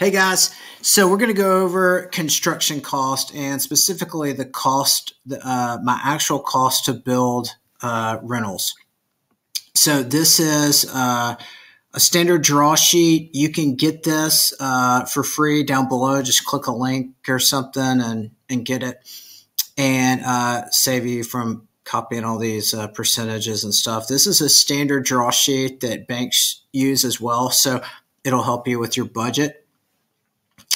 Hey guys, so we're going to go over construction cost and specifically the cost, uh, my actual cost to build uh, rentals. So this is uh, a standard draw sheet. You can get this uh, for free down below. Just click a link or something and, and get it and uh, save you from copying all these uh, percentages and stuff. This is a standard draw sheet that banks use as well. So it'll help you with your budget.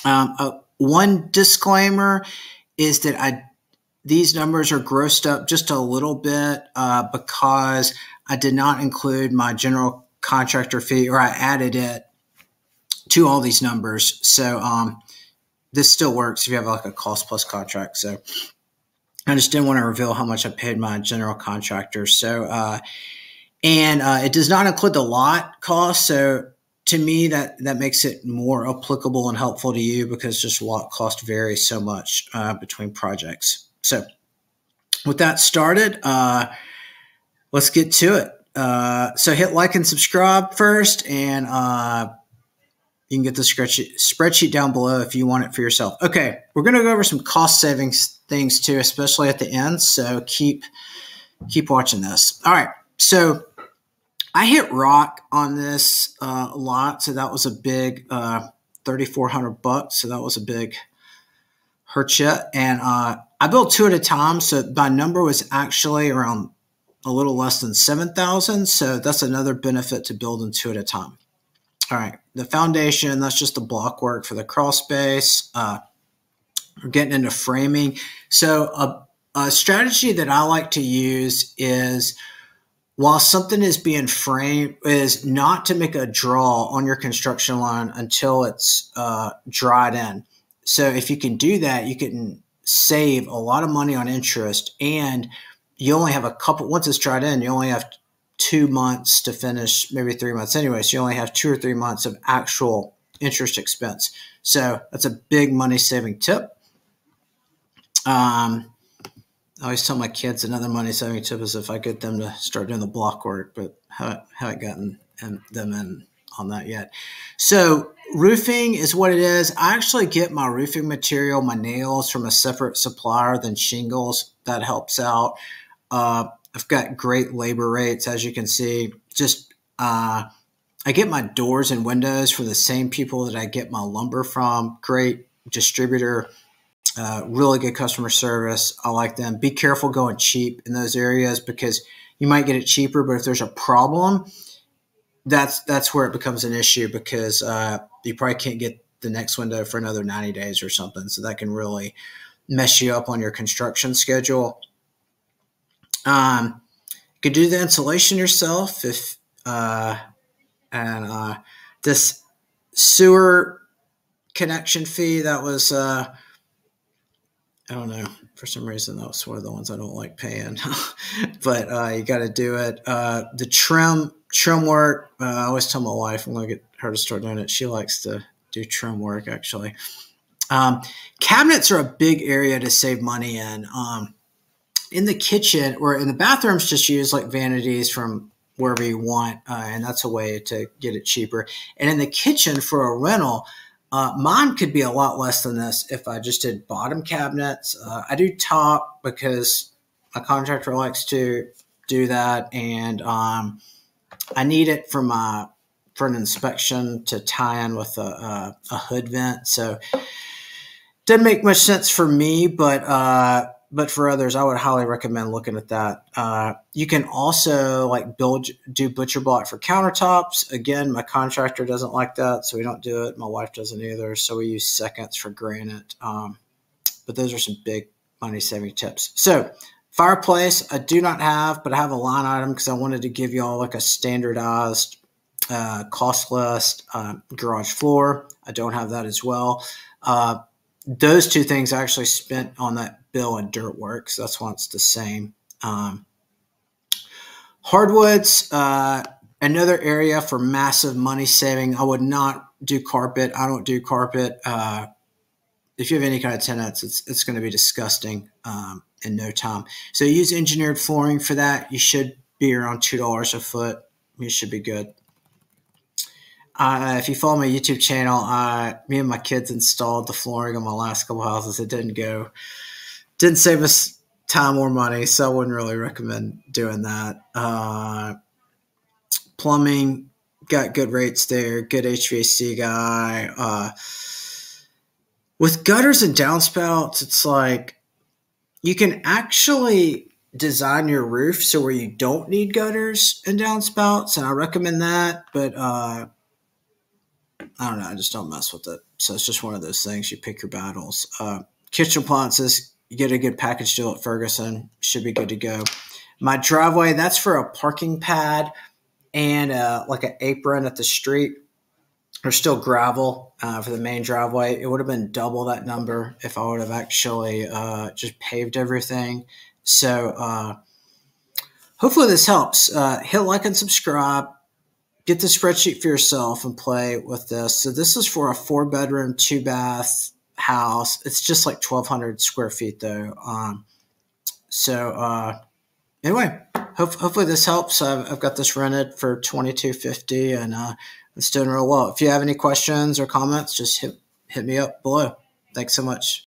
Um, uh, one disclaimer is that I these numbers are grossed up just a little bit uh, because I did not include my general contractor fee, or I added it to all these numbers. So um, this still works if you have like a cost plus contract. So I just didn't want to reveal how much I paid my general contractor. So uh, and uh, it does not include the lot cost. So to me that that makes it more applicable and helpful to you because just lot cost varies so much uh, between projects. So with that started uh, let's get to it. Uh, so hit like and subscribe first and uh, you can get the spreadsheet, spreadsheet down below if you want it for yourself. Okay we're going to go over some cost savings things too especially at the end so keep keep watching this. All right so I hit rock on this uh, a lot, so that was a big uh, thirty four hundred bucks. So that was a big hurt. And uh, I built two at a time, so my number was actually around a little less than seven thousand. So that's another benefit to building two at a time. All right, the foundation that's just the block work for the crawl space. Uh, we're getting into framing. So a, a strategy that I like to use is while something is being framed is not to make a draw on your construction line until it's uh, dried in. So if you can do that you can save a lot of money on interest and you only have a couple once it's dried in you only have two months to finish maybe three months anyway so you only have two or three months of actual interest expense. So that's a big money saving tip. Um, I always tell my kids another money saving tip is if I get them to start doing the block work, but haven't, haven't gotten them in on that yet. So roofing is what it is. I actually get my roofing material, my nails from a separate supplier than shingles. That helps out. Uh, I've got great labor rates, as you can see. Just uh, I get my doors and windows for the same people that I get my lumber from. Great distributor uh, really good customer service. I like them. Be careful going cheap in those areas because you might get it cheaper, but if there's a problem, that's that's where it becomes an issue because uh, you probably can't get the next window for another 90 days or something. So that can really mess you up on your construction schedule. Um, you could do the insulation yourself if uh, and uh, this sewer connection fee that was uh, I don't know. For some reason, that was one of the ones I don't like paying, but uh, you got to do it. Uh, the trim trim work. Uh, I always tell my wife I'm going to get her to start doing it. She likes to do trim work actually. Um, cabinets are a big area to save money in. Um, in the kitchen or in the bathrooms, just use like vanities from wherever you want, uh, and that's a way to get it cheaper. And in the kitchen for a rental uh, mine could be a lot less than this if I just did bottom cabinets. Uh, I do top because my contractor likes to do that, and um, I need it for my for an inspection to tie in with a, a, a hood vent. So didn't make much sense for me, but uh, but for others, I would highly recommend looking at that. Uh, you can also like build, do butcher block for countertops. Again, my contractor doesn't like that, so we don't do it. My wife doesn't either, so we use seconds for granite. Um, but those are some big money saving tips. So fireplace, I do not have, but I have a line item because I wanted to give you all like a standardized uh, cost list. Uh, garage floor, I don't have that as well. Those two things I actually spent on that bill and dirt work, so that's why it's the same. Um, hardwoods, uh, another area for massive money saving. I would not do carpet. I don't do carpet. Uh, if you have any kind of tenants, it's it's going to be disgusting um, in no time. So use engineered flooring for that. You should be around two dollars a foot. You should be good. Uh, if you follow my YouTube channel, uh, me and my kids installed the flooring on my last couple houses. It didn't go, didn't save us time or money, so I wouldn't really recommend doing that. Uh, plumbing got good rates there, good HVAC guy. Uh, with gutters and downspouts, it's like you can actually design your roof so where you don't need gutters and downspouts, and I recommend that. But uh, I don't know, I just don't mess with it. So it's just one of those things. You pick your battles. Uh, kitchen appliances, you get a good package deal at Ferguson, should be good to go. My driveway, that's for a parking pad and uh, like an apron at the street. There's still gravel uh, for the main driveway. It would have been double that number if I would have actually uh, just paved everything. So uh, hopefully this helps. Uh, hit like and subscribe. Get the spreadsheet for yourself and play with this. So this is for a four bedroom, two bath house. It's just like 1,200 square feet though. Um, so uh, anyway, hope, hopefully this helps. I've, I've, got this rented for 2250 and uh, it's doing real well. If you have any questions or comments, just hit, hit me up below. Thanks so much.